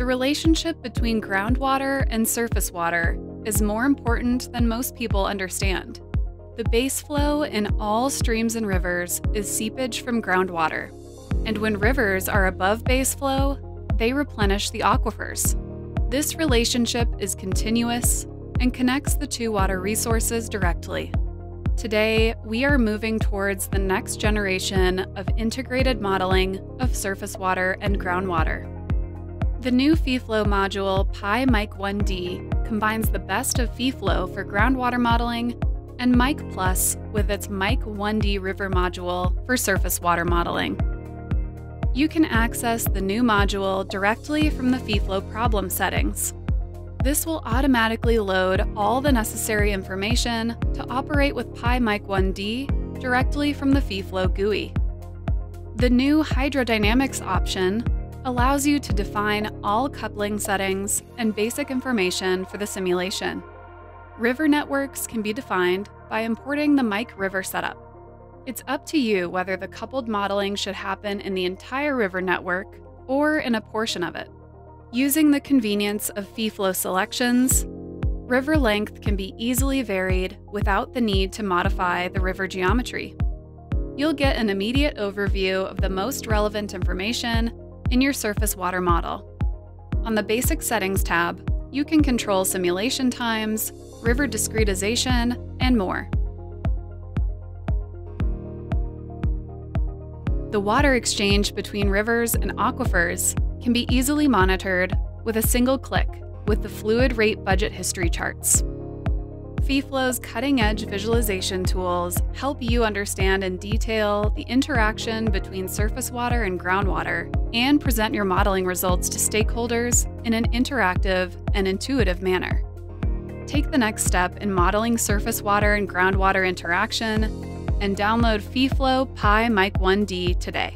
The relationship between groundwater and surface water is more important than most people understand. The base flow in all streams and rivers is seepage from groundwater, and when rivers are above base flow, they replenish the aquifers. This relationship is continuous and connects the two water resources directly. Today, we are moving towards the next generation of integrated modeling of surface water and groundwater. The new FEFLOW module piMIKE1D combines the best of FEFLOW for groundwater modeling and MIKE Plus with its MIKE 1D River module for surface water modeling. You can access the new module directly from the FEFLOW problem settings. This will automatically load all the necessary information to operate with piMIKE1D directly from the FEFLOW GUI. The new Hydrodynamics option allows you to define all coupling settings and basic information for the simulation. River networks can be defined by importing the MIKE River setup. It's up to you whether the coupled modeling should happen in the entire river network or in a portion of it. Using the convenience of FEFLOW selections, river length can be easily varied without the need to modify the river geometry. You'll get an immediate overview of the most relevant information in your surface water model. On the Basic Settings tab, you can control simulation times, river discretization, and more. The water exchange between rivers and aquifers can be easily monitored with a single click with the Fluid Rate Budget History charts. FEFLOW's cutting edge visualization tools help you understand in detail the interaction between surface water and groundwater and present your modeling results to stakeholders in an interactive and intuitive manner. Take the next step in modeling surface water and groundwater interaction and download FEFLOW piMIKE1D today.